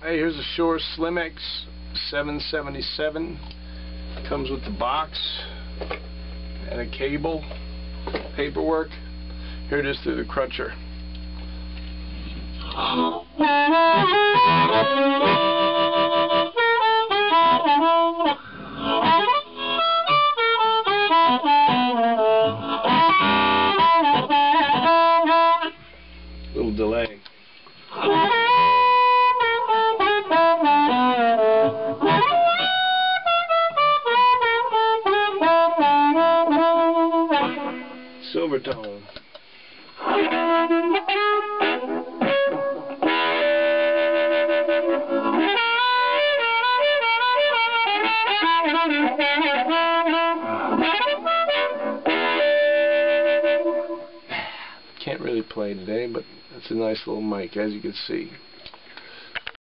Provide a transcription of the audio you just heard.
Hey, here's a Shure Slim-X 777. Comes with the box and a cable, paperwork. Here it is through the Cruncher. Little delay. Silvertone. Can't really play today, but it's a nice little mic, as you can see.